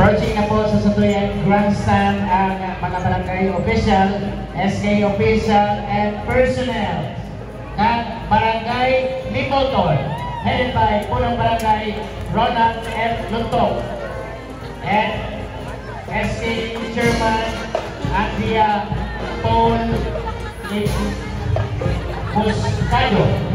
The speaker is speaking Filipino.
Approaching na po sa Satuyan Grandstand ang ah, mga barangay official, SK official, and personnel ng Barangay Lipotor headed by Punong Barangay Ronald F. Luntong and SK Chairman Andrea Paul Buscado.